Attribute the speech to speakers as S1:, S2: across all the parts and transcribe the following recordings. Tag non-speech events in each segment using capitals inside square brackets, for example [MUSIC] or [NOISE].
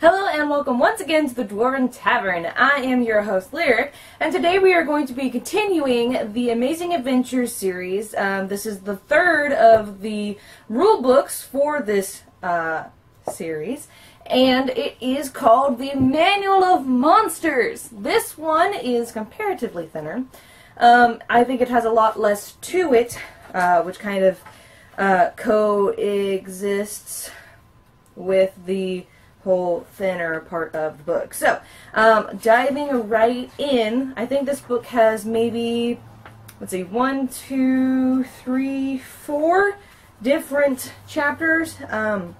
S1: Hello and welcome once again to the Dwarven Tavern. I am your host Lyric, and today we are going to be continuing the Amazing Adventures series. Um, this is the third of the rule books for this uh, series, and it is called the Manual of Monsters. This one is comparatively thinner. Um, I think it has a lot less to it, uh, which kind of uh, coexists with the whole thinner part of the book. So, um, diving right in, I think this book has maybe, let's see, one, two, three, four different chapters. Um,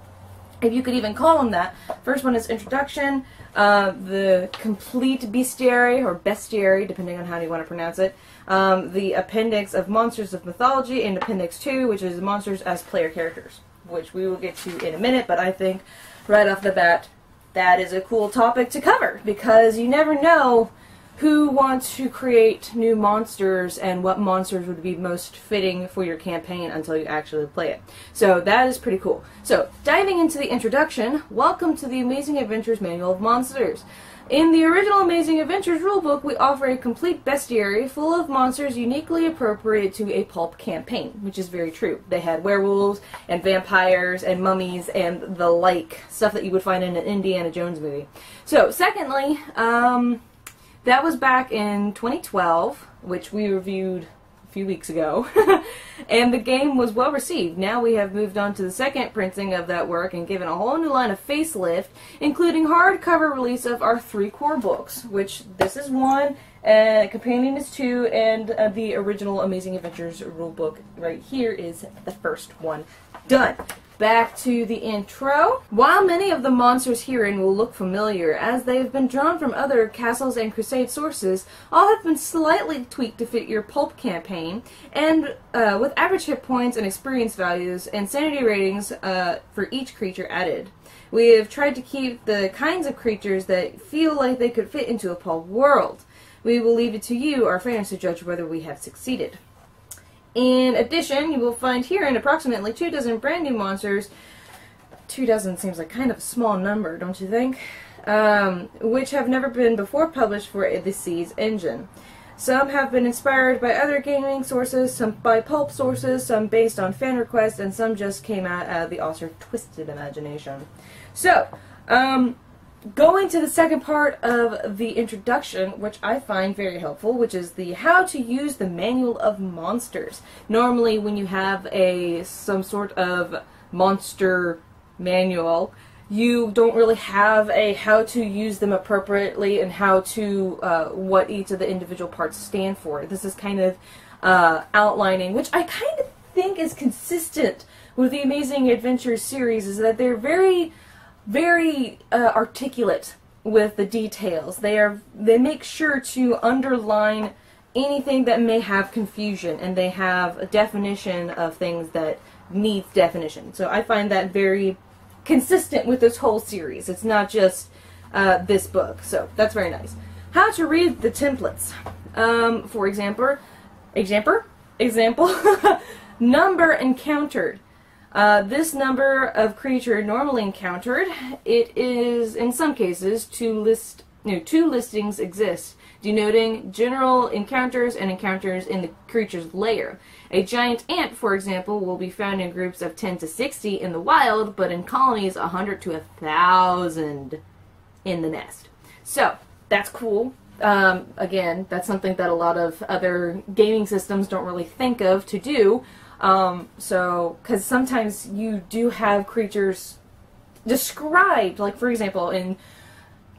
S1: if you could even call them that. First one is introduction, uh, the complete bestiary or bestiary, depending on how you want to pronounce it. Um, the appendix of monsters of mythology, and appendix two, which is monsters as player characters, which we will get to in a minute. But I think right off the bat, that is a cool topic to cover because you never know who wants to create new monsters and what monsters would be most fitting for your campaign until you actually play it. So that is pretty cool. So, diving into the introduction, welcome to the Amazing Adventures Manual of Monsters. In the original Amazing Adventures rulebook, we offer a complete bestiary full of monsters uniquely appropriate to a pulp campaign, which is very true. They had werewolves and vampires and mummies and the like, stuff that you would find in an Indiana Jones movie. So, secondly, um, that was back in 2012, which we reviewed a few weeks ago, [LAUGHS] and the game was well received. Now we have moved on to the second printing of that work and given a whole new line of facelift, including hardcover release of our three core books, which this is one, uh, Companion is two, and uh, the original Amazing Adventures rulebook right here is the first one done. Back to the intro. While many of the monsters herein will look familiar, as they have been drawn from other Castles and Crusade sources, all have been slightly tweaked to fit your pulp campaign, and uh, with average hit points and experience values and sanity ratings uh, for each creature added. We have tried to keep the kinds of creatures that feel like they could fit into a pulp world. We will leave it to you, our fans, to judge whether we have succeeded. In addition, you will find here in approximately two dozen brand new monsters. Two dozen seems like kind of a small number, don't you think? Um, which have never been before published for the Siege engine. Some have been inspired by other gaming sources, some by pulp sources, some based on fan requests, and some just came out of the author's twisted imagination. So, um, going to the second part of the introduction, which I find very helpful, which is the how to use the manual of monsters. Normally, when you have a some sort of monster manual, you don't really have a how to use them appropriately and how to uh, what each of the individual parts stand for. This is kind of uh, outlining, which I kind of think is consistent with the Amazing Adventures series, is that they're very very uh, articulate with the details. They are they make sure to underline anything that may have confusion and they have a definition of things that needs definition. So I find that very consistent with this whole series. It's not just uh, this book. So that's very nice. How to read the templates. Um, for example, example, example, [LAUGHS] number encountered. Uh, this number of creature normally encountered, it is in some cases two list know, two listings exist, denoting general encounters and encounters in the creature's lair. A giant ant, for example, will be found in groups of 10 to 60 in the wild, but in colonies 100 to 1,000 in the nest. So, that's cool. Um, again, that's something that a lot of other gaming systems don't really think of to do. Um, so, because sometimes you do have creatures described, like for example, in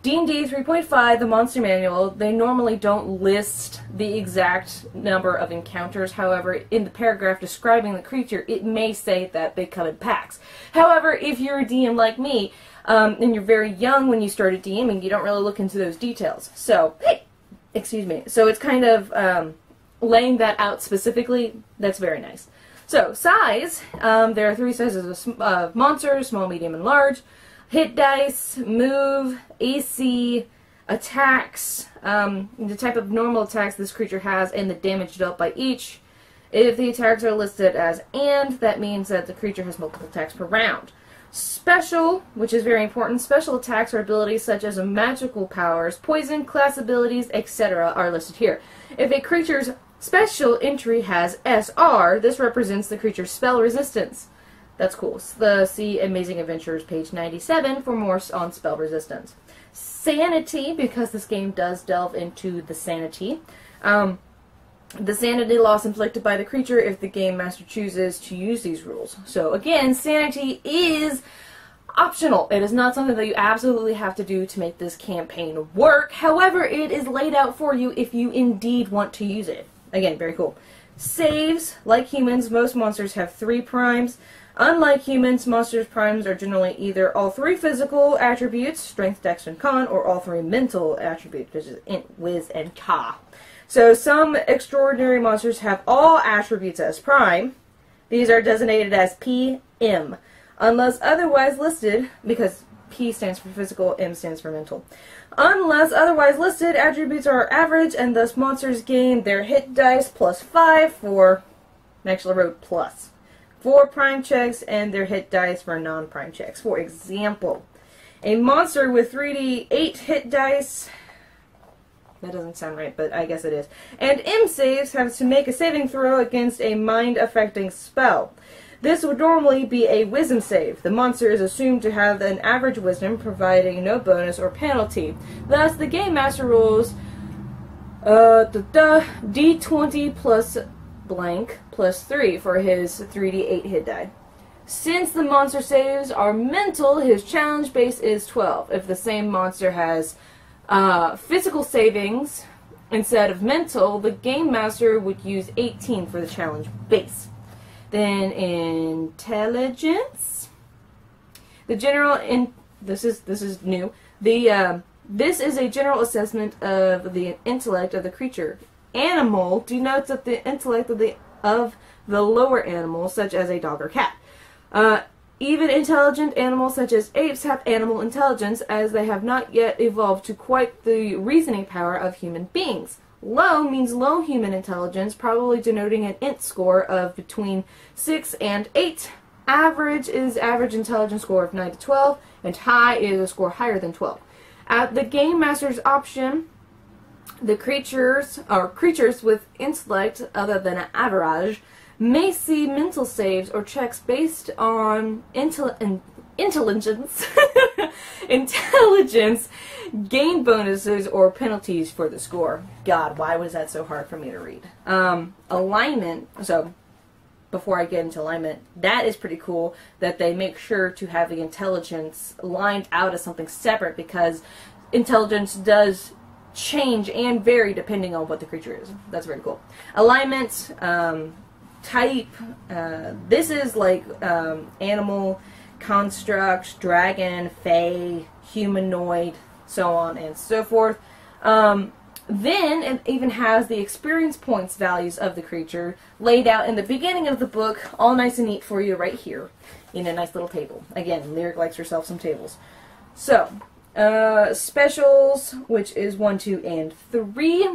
S1: D&D 3.5, the Monster Manual, they normally don't list the exact number of encounters. However, in the paragraph describing the creature, it may say that they come in packs. However, if you're a DM like me, um, and you're very young when you started DMing, you don't really look into those details. So, hey, excuse me. So it's kind of um, laying that out specifically. That's very nice. So, size, um, there are three sizes of uh, monsters, small, medium, and large. Hit dice, move, AC, attacks, um, the type of normal attacks this creature has, and the damage dealt by each. If the attacks are listed as and, that means that the creature has multiple attacks per round. Special, which is very important, special attacks or abilities such as magical powers, poison, class abilities, etc. are listed here. If a creature's special entry has SR, this represents the creature's spell resistance. That's cool. The See Amazing Adventures, page 97, for more on spell resistance. Sanity, because this game does delve into the sanity. Um, the sanity loss inflicted by the creature if the game master chooses to use these rules. So again, sanity is optional. It is not something that you absolutely have to do to make this campaign work. However, it is laid out for you if you indeed want to use it. Again, very cool. Saves, like humans, most monsters have three primes. Unlike humans, monsters' primes are generally either all three physical attributes, strength, dex, and con, or all three mental attributes, which is int, wiz, and ka. So some extraordinary monsters have all attributes as prime. These are designated as PM, unless otherwise listed, because P stands for physical, M stands for mental. Unless otherwise listed, attributes are average, and thus monsters gain their hit dice plus 5 for, actually wrote plus, for prime checks, and their hit dice for non-prime checks. For example, a monster with 3d8 hit dice that doesn't sound right, but I guess it is. And M saves have to make a saving throw against a mind affecting spell. This would normally be a wisdom save. The monster is assumed to have an average wisdom, providing no bonus or penalty. Thus, the game master rolls uh, the d20 plus blank plus 3 for his 3d8 hit die. Since the monster saves are mental, his challenge base is 12. If the same monster has uh, physical savings instead of mental, the game master would use 18 for the challenge base. Then intelligence. The general in this is this is new. The uh, this is a general assessment of the intellect of the creature. Animal denotes that the intellect of the of the lower animal, such as a dog or cat. Uh, even intelligent animals such as apes have animal intelligence as they have not yet evolved to quite the reasoning power of human beings. Low means low human intelligence, probably denoting an int score of between 6 and 8. Average is average intelligence score of 9 to 12, and high is a score higher than 12. At the game master's option, the creatures or creatures with intellect other than an average may see mental saves or checks based on intel- intelligence [LAUGHS] intelligence gain bonuses or penalties for the score. God, why was that so hard for me to read? Um, alignment. So before I get into alignment, that is pretty cool that they make sure to have the intelligence lined out as something separate because intelligence does change and vary depending on what the creature is. That's very cool. Alignment, um, type. Uh, this is like um, animal, construct, dragon, fae, humanoid, so on and so forth. Um, then it even has the experience points values of the creature laid out in the beginning of the book, all nice and neat for you right here in a nice little table. Again, Lyric likes herself some tables. So, uh, specials, which is 1, 2, and 3.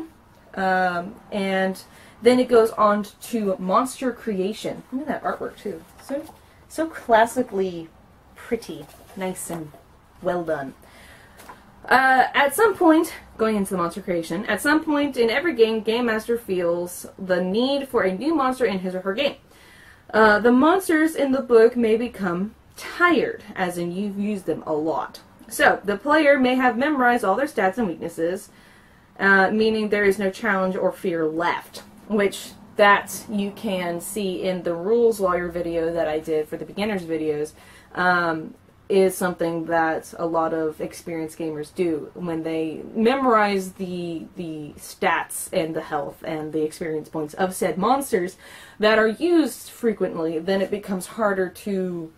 S1: Um, and then it goes on to monster creation. Look at that artwork too. So so classically pretty, nice and well done. Uh, at some point, going into the monster creation, at some point in every game, Game Master feels the need for a new monster in his or her game. Uh, the monsters in the book may become tired, as in you've used them a lot. So, the player may have memorized all their stats and weaknesses, uh, meaning there is no challenge or fear left which that you can see in the rules lawyer video that I did for the beginners videos, um, is something that a lot of experienced gamers do when they memorize the the stats and the health and the experience points of said monsters that are used frequently. Then it becomes harder to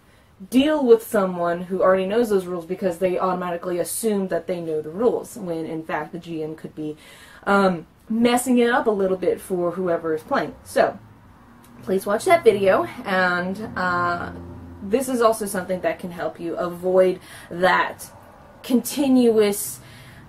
S1: deal with someone who already knows those rules because they automatically assume that they know the rules when in fact the GM could be. Um, messing it up a little bit for whoever is playing. So, please watch that video, and uh, this is also something that can help you avoid that continuous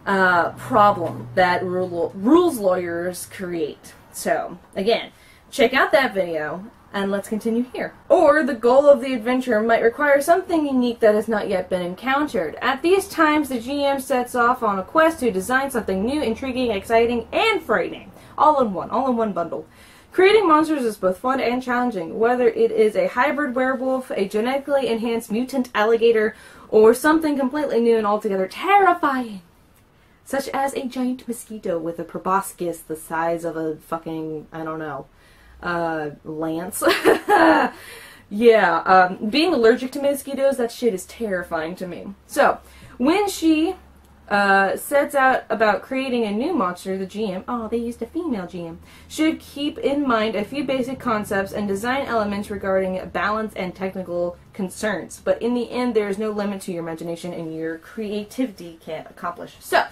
S1: uh, problem that rule, rules lawyers create. So, again, check out that video and let's continue here. Or the goal of the adventure might require something unique that has not yet been encountered. At these times, the GM sets off on a quest to design something new, intriguing, exciting, and frightening. All in one, all in one bundle. Creating monsters is both fun and challenging, whether it is a hybrid werewolf, a genetically enhanced mutant alligator, or something completely new and altogether terrifying. Such as a giant mosquito with a proboscis the size of a fucking, I don't know, uh, lance. [LAUGHS] yeah, um, being allergic to mosquitoes, that shit is terrifying to me. So, when she uh, sets out about creating a new monster, the GM, oh, they used a female GM, should keep in mind a few basic concepts and design elements regarding balance and technical concerns. But in the end, there is no limit to your imagination and your creativity can accomplish. So,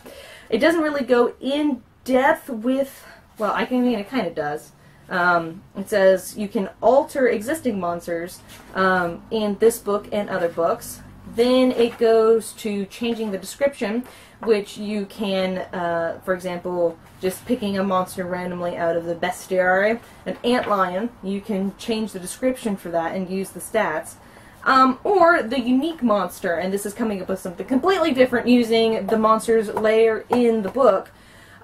S1: it doesn't really go in depth with, well, I mean, it kind of does. Um, it says you can alter existing monsters um, in this book and other books. Then it goes to changing the description, which you can, uh, for example, just picking a monster randomly out of the bestiary, an antlion, you can change the description for that and use the stats. Um, or the unique monster, and this is coming up with something completely different using the monsters layer in the book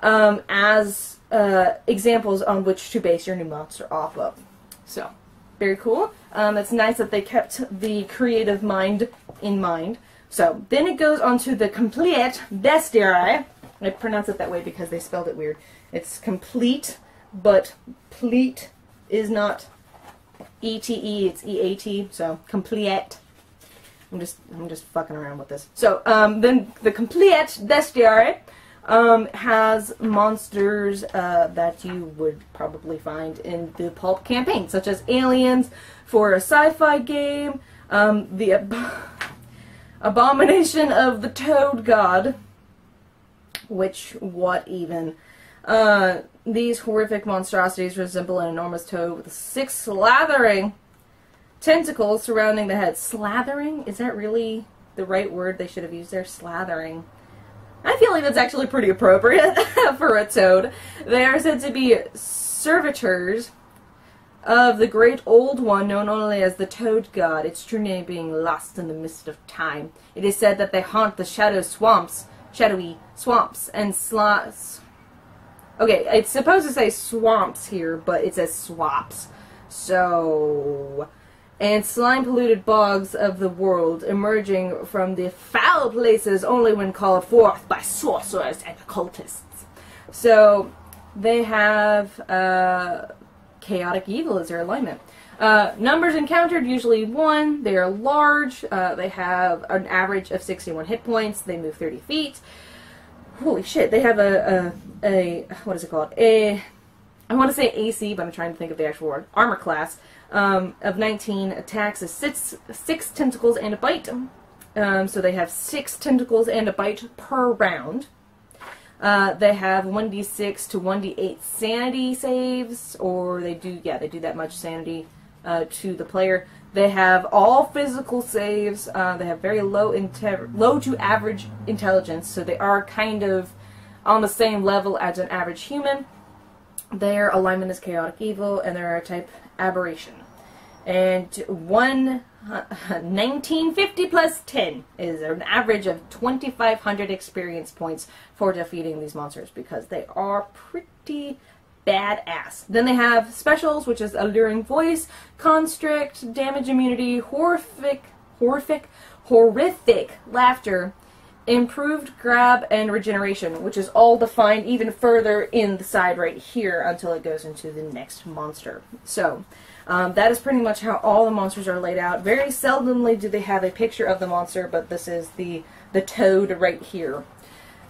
S1: um, as uh, examples on which to base your new monster off of. So, very cool. Um, it's nice that they kept the creative mind in mind. So, then it goes on to the complete bestiary. I pronounce it that way because they spelled it weird. It's complete, but pleat is not E-T-E, it's E-A-T, so complete. I'm just, I'm just fucking around with this. So, um, then the complete bestiary um, has monsters uh, that you would probably find in the pulp campaign, such as aliens for a sci-fi game, um, the ab [LAUGHS] abomination of the toad god, which what even? Uh, these horrific monstrosities resemble an enormous toad with six slathering tentacles surrounding the head. Slathering? Is that really the right word they should have used there? Slathering. I feel like that's actually pretty appropriate [LAUGHS] for a toad. They are said to be servitors of the great old one known only as the Toad God, its true name being lost in the mist of time. It is said that they haunt the shadow swamps, shadowy swamps, and slots. Okay, it's supposed to say swamps here, but it says swaps. So, and slime polluted bogs of the world, emerging from the foul places only when called forth by sorcerers and occultists. So they have uh, chaotic evil as their alignment. Uh, numbers encountered usually one. They are large. Uh, they have an average of 61 hit points. They move 30 feet. Holy shit! They have a a, a what is it called? A I want to say AC, but I'm trying to think of the actual word. Armor class um, of 19 attacks is six, six tentacles and a bite. Um, so they have six tentacles and a bite per round. Uh, they have 1d6 to 1d8 sanity saves, or they do, yeah, they do that much sanity uh, to the player. They have all physical saves. Uh, they have very low, low to average intelligence, so they are kind of on the same level as an average human. Their alignment is chaotic evil, and they're a type aberration. And one uh, [LAUGHS] 1950 plus 10 is an average of 2,500 experience points for defeating these monsters because they are pretty badass. Then they have specials, which is alluring voice, constrict, damage immunity, horrific, horrific, horrific laughter, improved grab and regeneration, which is all defined even further in the side right here until it goes into the next monster. So, um, that is pretty much how all the monsters are laid out. Very seldomly do they have a picture of the monster, but this is the, the toad right here.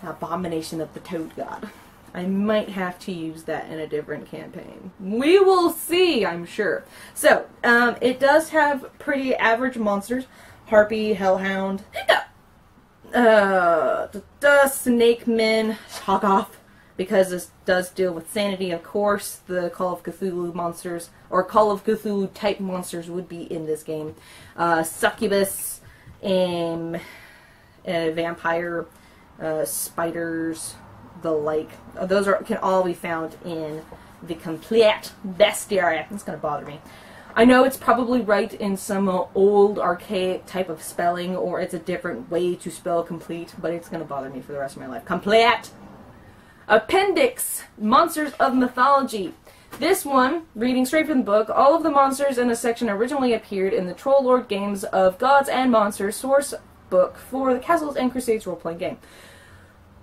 S1: Abomination of the Toad God. I might have to use that in a different campaign. We will see, I'm sure. So, um, it does have pretty average monsters. Harpy, Hellhound, uh, the Snake Men, Shoggoth, because this does deal with sanity, of course, the Call of Cthulhu monsters, or Call of Cthulhu type monsters would be in this game. Uh, succubus, um, uh, vampire, uh, spiders, the like. Uh, those are can all be found in the complete bestiary. It's going to bother me. I know it's probably right in some old archaic type of spelling, or it's a different way to spell complete, but it's going to bother me for the rest of my life. Complete! Appendix Monsters of Mythology. This one, reading straight from the book, all of the monsters in the section originally appeared in the Troll Lord Games of Gods and Monsters source book for the Castles and Crusades role playing game.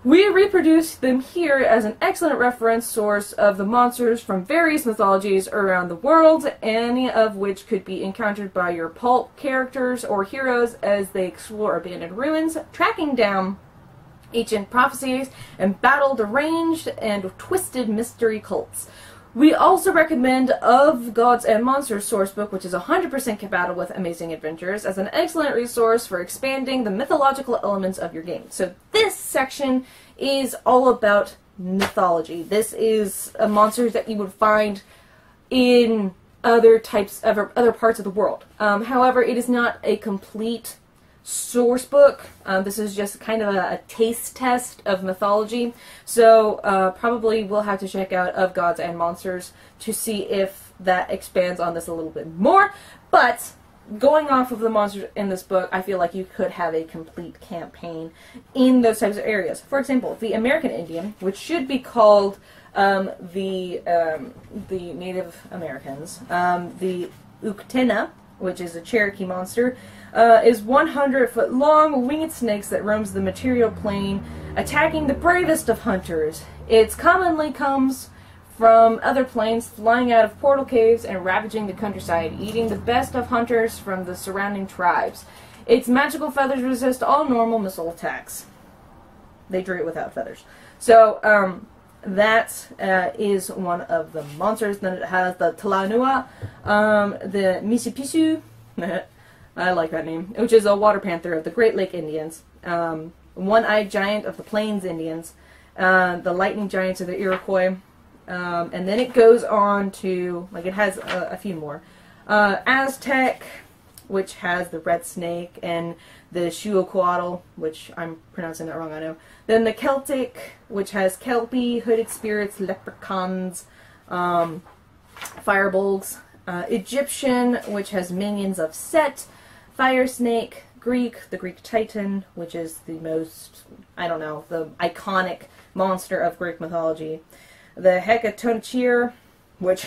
S1: We reproduce them here as an excellent reference source of the monsters from various mythologies around the world, any of which could be encountered by your pulp characters or heroes as they explore abandoned ruins, tracking down ancient prophecies, and battle deranged and twisted mystery cults. We also recommend Of Gods and Monsters sourcebook, which is 100% compatible with Amazing Adventures, as an excellent resource for expanding the mythological elements of your game. So this section is all about mythology. This is uh, monsters that you would find in other types of other parts of the world. Um, however, it is not a complete source book. Um, this is just kind of a, a, taste test of mythology. So uh, probably we'll have to check out Of Gods and Monsters to see if that expands on this a little bit more. But going off of the monsters in this book, I feel like you could have a complete campaign in those types of areas. For example, the American Indian, which should be called um, the um, the Native Americans, um, the Uktena, which is a Cherokee monster, uh, is 100 foot long winged snakes that roams the material plane, attacking the bravest of hunters. It commonly comes from other planes flying out of portal caves and ravaging the countryside, eating the best of hunters from the surrounding tribes. Its magical feathers resist all normal missile attacks. They drew it without feathers. So, um, that uh, is one of the monsters. Then it has the Talanua, um, the Misipisu, [LAUGHS] I like that name, which is a water panther of the Great Lake Indians, um, one-eyed giant of the Plains Indians, uh, the lightning giants of the Iroquois, um, and then it goes on to, like it has a, a few more. Uh, Aztec, which has the red snake, and the Xiuhcoatl, which I'm pronouncing that wrong, I know. Then the Celtic, which has Kelpie, hooded spirits, leprechauns, um, firebolgs. Uh, Egyptian, which has minions of Set, Fire Snake, Greek, the Greek Titan, which is the most, I don't know, the iconic monster of Greek mythology. The Hecatoncheir, which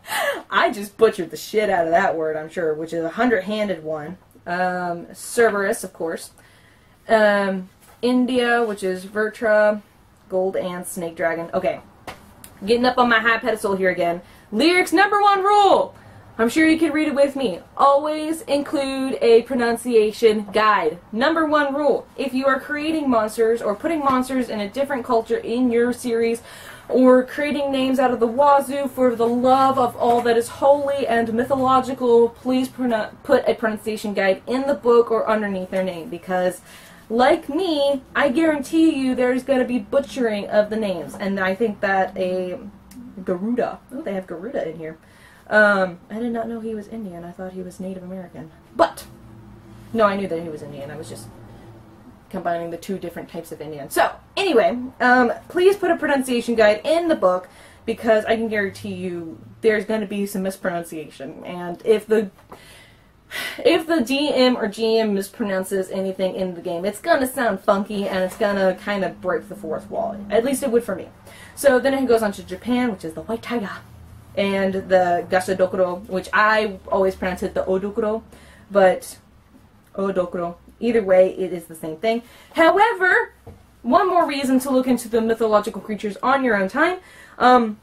S1: [LAUGHS] I just butchered the shit out of that word, I'm sure, which is a hundred-handed one. Um, Cerberus, of course. Um, India, which is Vertra, Gold and Snake Dragon. Okay, getting up on my high pedestal here again. Lyrics number one rule. I'm sure you can read it with me. Always include a pronunciation guide. Number one rule. If you are creating monsters or putting monsters in a different culture in your series or creating names out of the wazoo for the love of all that is holy and mythological, please put a pronunciation guide in the book or underneath their name because like me, I guarantee you there's going to be butchering of the names and I think that a Garuda, oh they have Garuda in here, um, I did not know he was Indian. I thought he was Native American. But, no, I knew that he was Indian. I was just combining the two different types of Indian. So, anyway, um, please put a pronunciation guide in the book because I can guarantee you there's going to be some mispronunciation. And if the if the DM or GM mispronounces anything in the game, it's going to sound funky and it's going to kind of break the fourth wall. At least it would for me. So then it goes on to Japan, which is the White Tiger and the Gashadokuro, which I always pronounce it the Odokuro, but Odokuro. Either way, it is the same thing. However, one more reason to look into the mythological creatures on your own time. Um,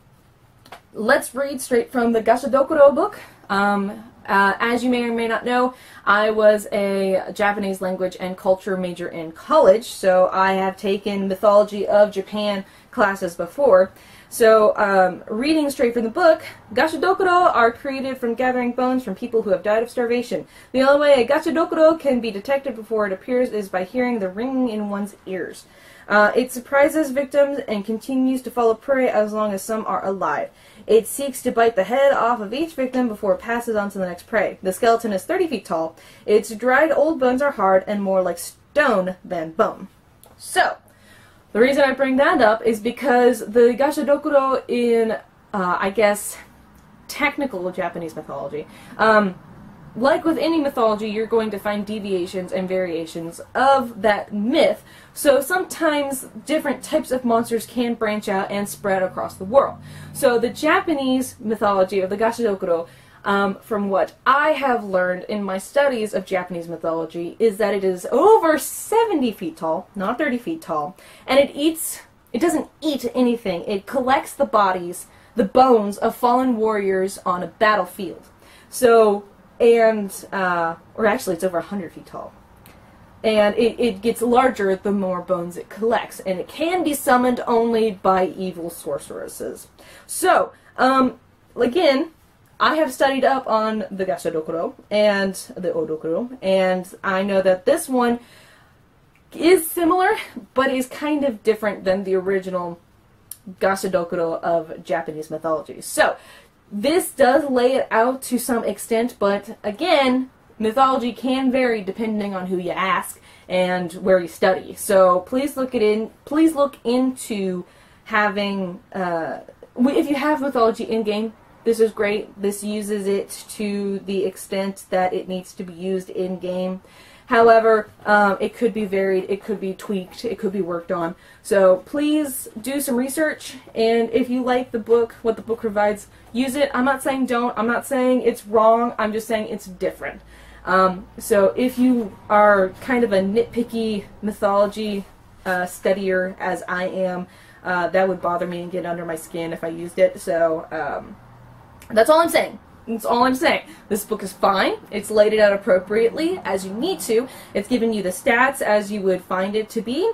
S1: let's read straight from the Gashadokuro book. Um, uh, as you may or may not know, I was a Japanese language and culture major in college, so I have taken mythology of Japan classes before. So, um, reading straight from the book, gashadokuro are created from gathering bones from people who have died of starvation. The only way a gashadokuro can be detected before it appears is by hearing the ringing in one's ears. Uh, it surprises victims and continues to follow prey as long as some are alive. It seeks to bite the head off of each victim before it passes on to the next prey. The skeleton is 30 feet tall. Its dried old bones are hard and more like stone than bone. So, the reason I bring that up is because the Gashadokuro in uh, I guess, technical Japanese mythology. Um, like with any mythology, you're going to find deviations and variations of that myth. So sometimes different types of monsters can branch out and spread across the world. So the Japanese mythology of the Gashadokuro, um, from what I have learned in my studies of Japanese mythology, is that it is over 70 feet tall, not 30 feet tall, and it eats, it doesn't eat anything. It collects the bodies, the bones of fallen warriors on a battlefield. So and uh, or actually it's over 100 feet tall and it, it gets larger the more bones it collects. And it can be summoned only by evil sorceresses. So um, again i have studied up on the gashadokuro and the odokuro. And i know that this one is similar but is kind of different than the original gashadokuro of japanese mythology. So this does lay it out to some extent, but again, mythology can vary depending on who you ask and where you study. So please look it in. Please look into having. Uh, if you have mythology in game, this is great. This uses it to the extent that it needs to be used in game. However, um, it could be varied, it could be tweaked, it could be worked on. So please do some research, and if you like the book, what the book provides, use it. I'm not saying don't, I'm not saying it's wrong, I'm just saying it's different. Um, so if you are kind of a nitpicky mythology uh, studier, as I am, uh, that would bother me and get under my skin if I used it. So um, that's all I'm saying. That's all I'm saying. This book is fine. It's laid it out appropriately as you need to. It's giving you the stats as you would find it to be.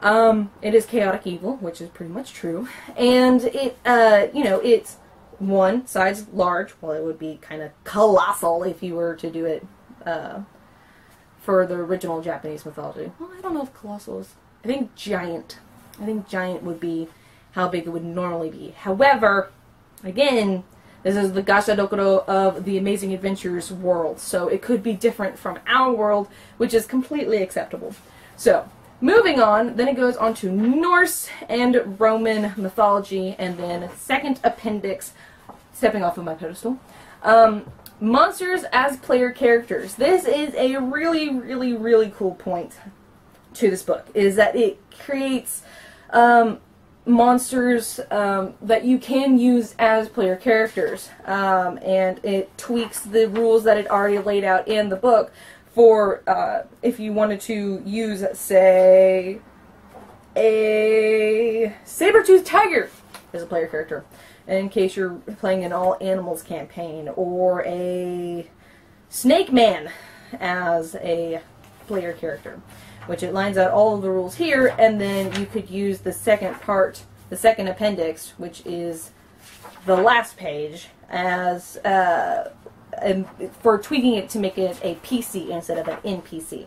S1: Um, it is chaotic evil, which is pretty much true. And it, uh, you know, it's one size large. Well, it would be kind of colossal if you were to do it uh, for the original Japanese mythology. Well, I don't know if colossal is. I think giant. I think giant would be how big it would normally be. However, again, this is the Gashadokuro of the Amazing Adventures world, so it could be different from our world, which is completely acceptable. So, moving on, then it goes on to Norse and Roman mythology, and then second appendix, stepping off of my pedestal. Um, monsters as player characters. This is a really, really, really cool point to this book, is that it creates um, monsters um, that you can use as player characters, um, and it tweaks the rules that it already laid out in the book for uh, if you wanted to use, say, a saber-toothed tiger as a player character, in case you're playing an all animals campaign, or a snake man as a player character which it lines out all of the rules here, and then you could use the second part, the second appendix, which is the last page, as uh, for tweaking it to make it a PC instead of an NPC,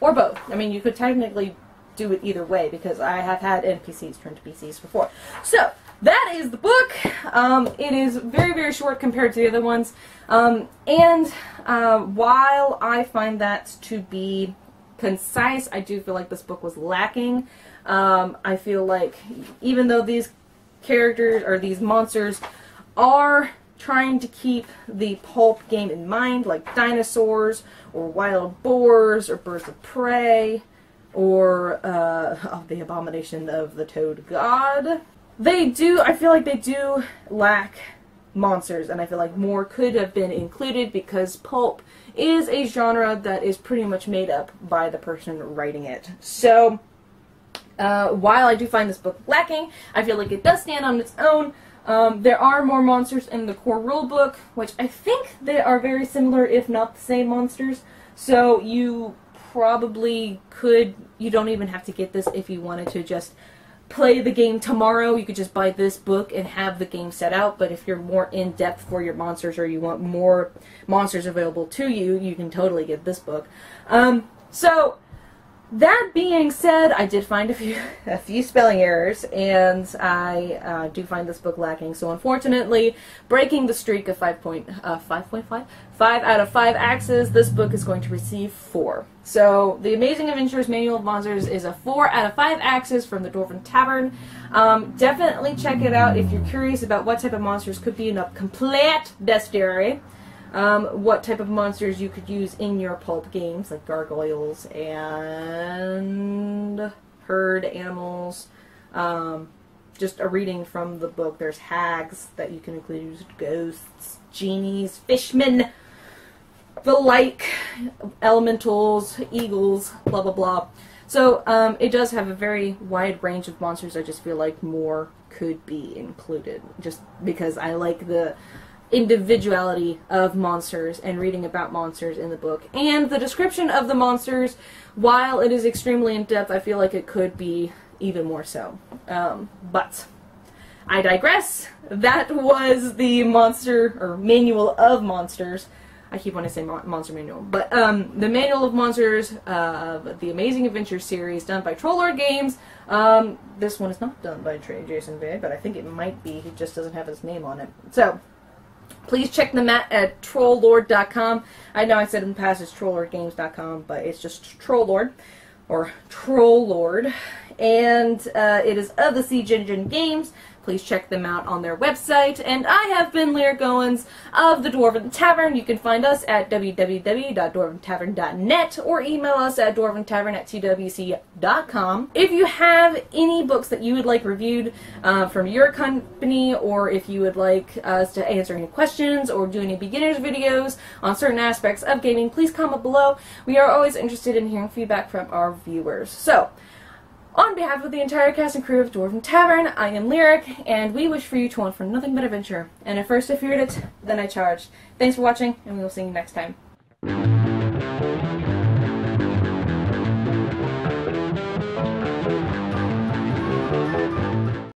S1: or both. I mean, you could technically do it either way because I have had NPCs turn to PCs before. So that is the book. Um, it is very very short compared to the other ones, um, and uh, while I find that to be concise. I do feel like this book was lacking. Um, I feel like even though these characters or these monsters are trying to keep the pulp game in mind, like dinosaurs or wild boars or birds of prey or uh, [LAUGHS] oh, the abomination of the toad god. They do, I feel like they do lack monsters, and I feel like more could have been included because pulp is a genre that is pretty much made up by the person writing it. So, uh, while I do find this book lacking, I feel like it does stand on its own. Um, there are more monsters in the core rulebook, which I think they are very similar, if not the same monsters. So you probably could, you don't even have to get this if you wanted to just play the game tomorrow, you could just buy this book and have the game set out. But if you're more in depth for your monsters or you want more monsters available to you, you can totally get this book. Um, so that being said, I did find a few [LAUGHS] a few spelling errors, and I uh, do find this book lacking. So unfortunately, breaking the streak of 5.5 uh, 5.5 5 out of 5 axes, this book is going to receive 4. So, The Amazing Adventures Manual of Monsters is a 4 out of 5 axes from the Dwarven Tavern. Um, definitely check it out if you're curious about what type of monsters could be in a complete bestiary. Um, what type of monsters you could use in your pulp games, like gargoyles and herd animals. Um, just a reading from the book. There's hags that you can include, ghosts, genies, fishmen, the like elementals, eagles, blah blah blah. So um, it does have a very wide range of monsters. I just feel like more could be included, just because I like the individuality of monsters and reading about monsters in the book. And the description of the monsters, while it is extremely in depth, I feel like it could be even more so. Um, but I digress. That was the monster or manual of monsters I keep wanting to say Monster Manual, but um, the Manual of Monsters of the Amazing Adventure series done by Troll Games. Um, this one is not done by Trey Jason Vey, but I think it might be. He just doesn't have his name on it. So, please check them out at trolllord.com. I know I said in the past it's trolllordgames.com, but it's just Trolllord or trolllord. And uh, it is of the Siege Engine Games. Please check them out on their website. And I have been Lyric Owens of the Dwarven Tavern. You can find us at www.dwarventavern.net or email us at dwarventavern at twc.com. If you have any books that you would like reviewed uh, from your company, or if you would like us to answer any questions or do any beginners videos on certain aspects of gaming, please comment below. We are always interested in hearing feedback from our viewers. So, on behalf of the entire cast and crew of Dwarven Tavern, I am Lyric, and we wish for you to want for nothing but adventure. And at first I feared it, then I charged. Thanks for watching, and we will see you next time.